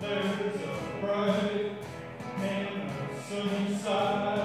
There's a bright and a sunny side.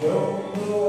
Don't